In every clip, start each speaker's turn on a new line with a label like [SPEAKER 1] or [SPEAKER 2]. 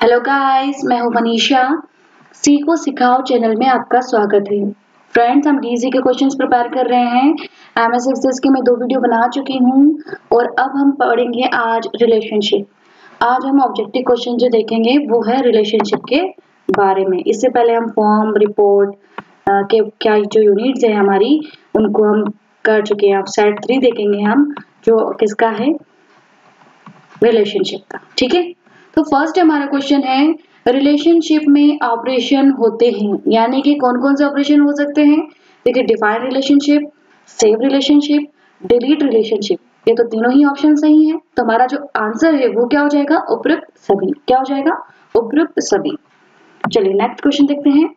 [SPEAKER 1] Hello guys मैं हूँ मनीषा। सीखो सिखाओ चैनल में आपका स्वागत है। फ्रेंड्स हम डीजी के क्वेश्चंस प्रिपेयर कर रहे हैं। एम एस एक्सेस के मैं दो वीडियो बना चुकी हूँ और अब हम पढ़ेंगे आज रिलेशनशिप आज हम ऑब्जेक्टिव क्वेश्चन जो देखेंगे, वो है रिलेशनशिप के बारे में। इससे पहले हम फॉर्म रिपोर्ट के क्या जो यूनिट्स है हमारी, उनको हम कर चुके हैं। अब सेट थ्री देखेंगे हम, जो किसका है? रिलेशनशिप का। ठीक है? तो फ़र्स्ट हमारा क्वेश्चन है रिलेशनशिप में ऑपरेशन होते हैं, यानी कि कौन कौन से ऑपरेशन हो सकते हैं? देखिए define relationship save relationship delete relationship ये तो तीनों ही ऑप्शन सही है। तो हमारा जो आंसर है, वो क्या हो जाएगा? उपयुक्त सभी। क्या हो जाएगा? उपयुक्त सभी। चलिए नेक्स्ट क्वेश्चन देखते हैं।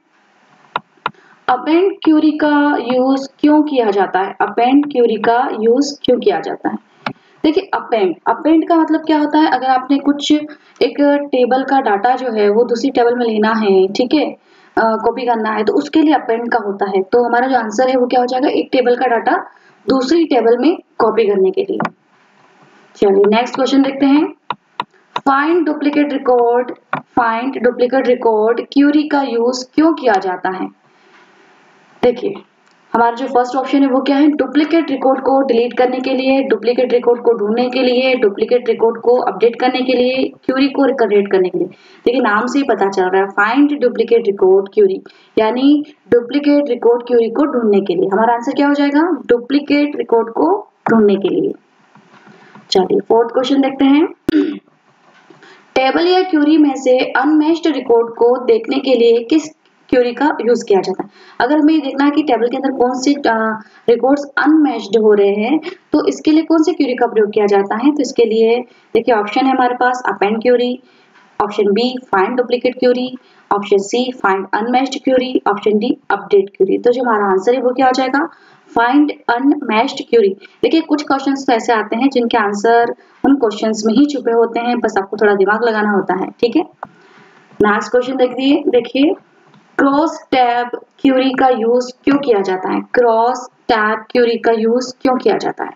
[SPEAKER 1] अपेंड क्यूरी का यूज़ क्यों किया जाता है? अपेंड क्यूरी का यूज़ क्यों किया जाता है? देखिए अपेंड अपेंड का मतलब क्या होता है? अगर आपने कुछ एक टेबल का डाटा जो है, वो दूसरी टेबल में लेना है, ठीक है? कॉपी करना है तो उसके लिए अपेंड का होता है। तो हमारा जो आंसर है, वो क्या हो जाएगा? एक टेबल का डाटा दूसरी टेबल में कॉपी करने के लिए। चलिए नेक्स्ट क्वेश्चन देखते हैं। Find duplicate record find duplicate record query का यूज़ क्यों किया जाता है? देखिए हमारा जो फ़र्स्ट ऑप्शन है वो क्या है? डुप्लीकेट रिकॉर्ड को डिलीट करने के लिए डुप्लीकेट रिकॉर्ड को ढूँढने के लिए डुप्लीकेट रिकॉर्ड को अपडेट करने के लिए क्यूरी को क्रिएट करने के लिए। देखिए, नाम से ही पता चल रहा है। फाइंड डुप्लीकेट रिकॉर्ड क्यूरी यानी डुप्लीकेट रिकॉर्ड क्यूरी को ढूँढने के लिए। हमारा आंसर क्या हो जाएगा? डुप्लीकेट रिकॉर्ड को ढूँढने के लिए। चलिए फोर्थ क्वेश्चन देखते हैं। टेबल या क्यूरी में से अनमेस्ड रिकॉर्ड को देखने के लिए किस क्यूरी का यूज़ किया जाता है। अगर हमें देखना है कि टेबल के अंदर कौन से रिकॉर्ड्स अनमैच्ड हो रहे हैं तो इसके लिए कौन से क्यूरी का प्रयोग किया जाता है? तो इसके लिए देखिए ऑप्शन है हमारे पास append query option B find duplicate query option C find unmatched query option D update query तो जो हमारा आंसर है वो क्या हो जाएगा? फाइंड अनमैच्ड क्यूरी देखिए, कुछ क्वेश्चंस तो ऐसे आते हैं जिनके आंसर उन क्वेश्चंस में ही छुपे होते हैं, बस आपको थोड़ा दिमाग लगाना होता है, ठीक है? नेक्स्ट क्वेश्चन देखिए देखिए। क्रॉस टैब क्यूरी का यूज़ क्यों किया जाता है? क्रॉस टैब क्यूरी का यूज़ क्यों किया जाता है?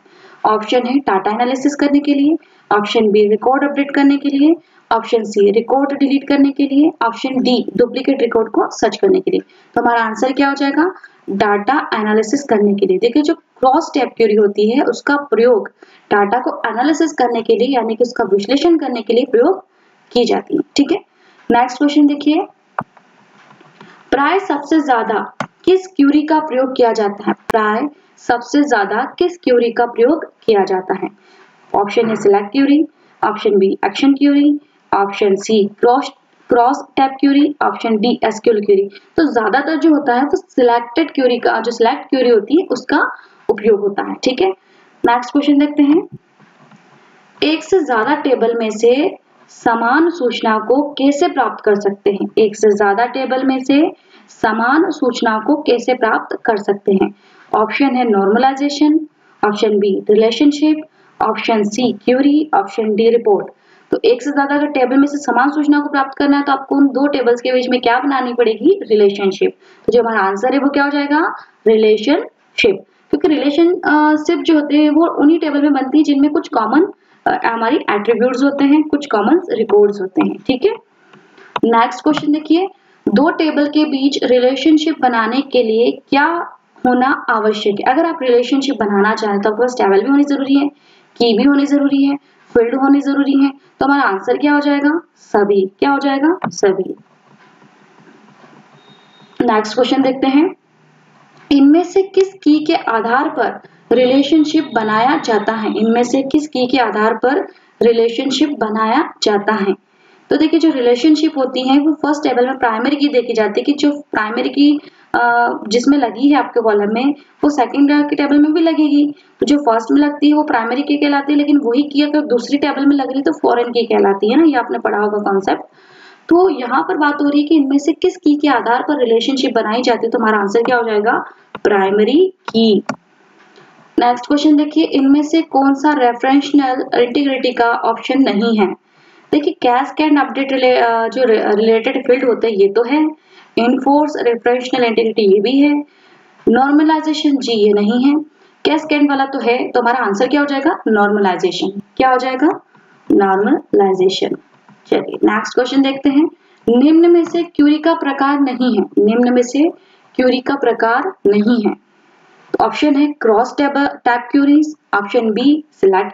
[SPEAKER 1] ऑप्शन है डाटा एनालिसिस करने के लिए, ऑप्शन बी रिकॉर्ड अपडेट करने के लिए, ऑप्शन सी रिकॉर्ड डिलीट करने के लिए, ऑप्शन डी डुप्लीकेट रिकॉर्ड को सर्च करने के लिए। तो हमारा आंसर क्या हो जाएगा? डाटा एनालिसिस करने के लिए। देखिए, जो क्रॉस टैब क्यूरी होती है, उसका प्रयोग डाटा को एनालिसिस करने के लिए, यानी कि उसका विश्लेषण करने के लिए प्रयोग की जाती है। ठीक है? नेक्स्ट क्वेश्चन देखिए। प्राय सबसे ज़्यादा किस क्यूरी का प्रयोग किया जाता है? प्राय सबसे ज़्यादा किस क्यूरी का प्रयोग किया जाता है? Option A select query, option B action query, option C cross cross tab query, option D SQL query. तो ज़्यादातर जो होता है वो सिलेक्टेड क्यूरी का, जो सिलेक्ट क्यूरी होती है, उसका उपयोग होता है, ठीक है? नेक्स्ट क्वेश्चन देखते हैं। एक से ज़्यादा टेबल में से समान सूचना को कैसे प्राप्त कर सकते हैं? एक से ज़्यादा टेबल में से समान सूचना को कैसे प्राप्त कर सकते हैं? ऑप्शन है normalization, option B relationship, option C query, option D report. तो एक से ज़्यादा अगर टेबल में से समान सूचना को प्राप्त करना है तो आपको उन दो टेबल्स के बीच में क्या बनानी पड़ेगी? रिलेशनशिप। तो जो हमारा आंसर है, वो क्या हो जाएगा? रिलेशनशिप। क्योंकि रिलेशनशिप जो होते हैं, वो उन्हीं टेबल में बनती है जिनमें कुछ कॉमन हमारी एट्रीब्यूट्स होते हैं, कुछ कॉमन रिकॉर्ड्स होते हैं, ठीक है? नेक्स्ट क्वेश्चन देखिए, दो टेबल के बीच रिलेशनशिप बनाने के लिए क्या होना आवश्यक है? अगर आप रिलेशनशिप बनाना चाहें तो आपके पास टेबल भी होनी ज़रूरी है की भी होनी ज़रूरी है फ़ील्ड होनी ज़रूरी है तो हमारा आंसर क्या हो जाएगा? सभी। क्या हो जाएगा? सभी। नेक्स्ट क्वेश्चन देखते हैं। इनमें से किस की के आधार पर रिलेशनशिप बनाया जाता है। इनमें से किस की के आधार पर रिलेशनशिप बनाया जाता है? तो देखिए, जो रिलेशनशिप होती है, वो फ़र्स्ट टेबल में प्राइमरी की देखी जाती है कि जो प्राइमरी की जिसमें लगी है आपके कॉलम में, वो सेकंड के टेबल में भी लगेगी। तो जो फ़र्स्ट में लगती है, वो प्राइमरी की कहलाती है, लेकिन वही की अगर दूसरी टेबल में लग रही तो फॉरन की कहलाती है ना, ये आपने पढ़ा होगा कॉन्सेप्ट तो यहाँ पर बात हो रही है कि इनमें से किस की के आधार पर रिलेशनशिप बनाई जाती है तो हमारा आंसर क्या हो जाएगा? प्राइमरी की। नेक्स्ट क्वेश्चन देखिए, इनमें से कौन सा रेफरेंशनल इंटीग्रिटी का ऑप्शन नहीं है? देखिए कैश कैन अपडेट जो रिलेटेड फ़ील्ड होते हैं, ये तो है। इनफोर्स रेफरेंशनल इंटीग्रिटी ये भी है। नॉर्मलाइजेशन जी, ये नहीं है। कैश कैन वाला तो है तो हमारा आंसर क्या हो जाएगा? नॉर्मलाइजेशन क्या हो जाएगा? नॉर्मलाइजेशन चलिए नेक्स्ट क्वेश्चन देखते हैं। निम्न में से क्यूरी का प्रकार नहीं है। निम्न में से क्यूरी का प्रकार नहीं है। ऑप्शन है cross tab queries option B select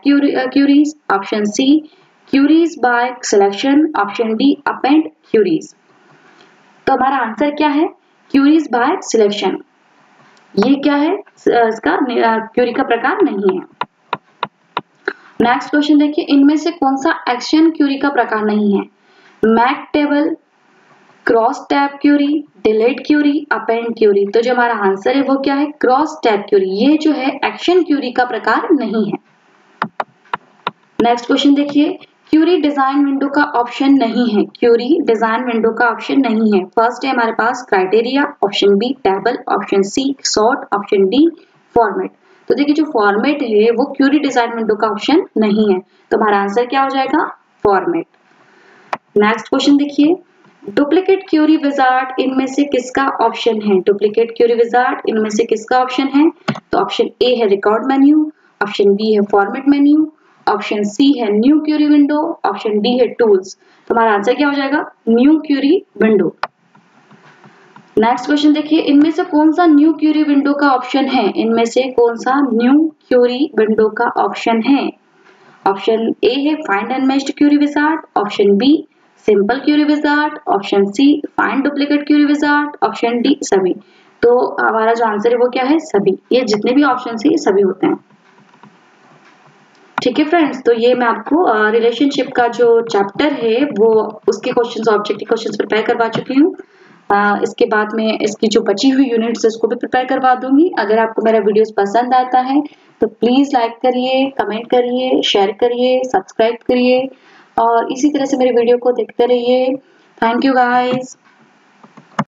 [SPEAKER 1] queries option C queries by selection option D append queries तो हमारा आंसर क्या है? क्यूरीज बाय सिलेक्शन ये क्या है? इसका क्यूरी का प्रकार नहीं है। नेक्स्ट क्वेश्चन देखिए, इनमें से कौन सा एक्शन क्यूरी का प्रकार नहीं है? Make table cross tab query, delete query, append query. तो जो हमारा आंसर है वो क्या है? Cross tab query. ये जो है, एक्शन क्यूरी का प्रकार नहीं है। नेक्स्ट क्वेश्चन देखिए। क्यूरी डिज़ाइन विंडो का ऑप्शन नहीं है। क्यूरी डिज़ाइन विंडो का ऑप्शन नहीं है। फ़र्स्ट है हमारे पास criteria, option B table, option C sort, option D format. तो देखिए, जो फॉर्मेट है, वो क्यूरी डिज़ाइन विंडो का ऑप्शन नहीं है। तो हमारा आंसर क्या हो जाएगा? फॉर्मेट। नेक्स्ट क्वेश्चन देखिए। डुप्लीकेट क्यूरी विजार्ड इनमें से किसका ऑप्शन है? डुप्लीकेट क्यूरी विजार्ड इनमें से किसका ऑप्शन है? तो ऑप्शन ए है रिकॉर्ड मेन्यू ऑप्शन बी है फॉर्मेट मेन्यू ऑप्शन सी है new query window option D है टूल्स तो हमारा आंसर क्या हो जाएगा? New query window next question देखिए इनमें से कौन सा न्यू क्यूरी विंडो का ऑप्शन है? इनमें से कौन सा न्यू क्यूरी विंडो का ऑप्शन है? ऑप्शन ए है find and मेस्ट query wizard option B simple query wizard, option C find duplicate query wizard, option D, सभी। तो हमारा जो आंसर है वो क्या है? सभी। ये जितने भी ऑप्शन है सभी होते हैं। ठीक है फ्रेंड्स तो ये मैं आपको रिलेशनशिप का जो चैप्टर है, वो उसके क्वेश्चंस ऑब्जेक्टिव क्वेश्चंस प्रिपेयर करवा चुकी हूँ। इसके बाद में इसकी जो बची हुई यूनिट्स इसको भी प्रिपेयर करवा दूँगी। अगर आपको मेरा वीडियोस पसंद आता है तो प्लीज़ लाइक करिए कमेंट करिए शेयर करिए सब्सक्राइब करिए। और इसी तरह से मेरे वीडियो को देखते रहिए। Thank you guys